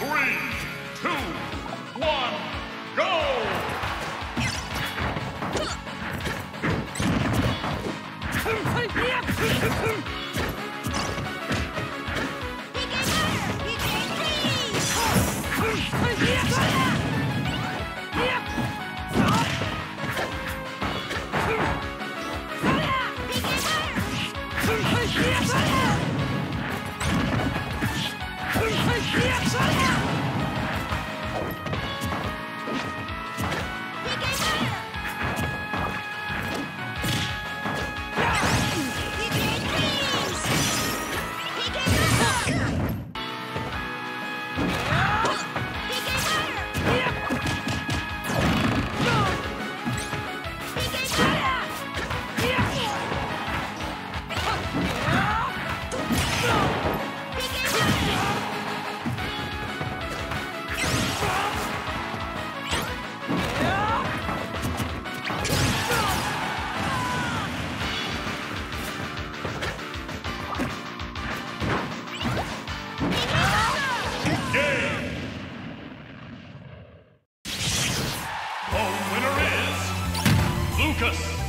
Three, two, one, go! Game! Come on. Lucas!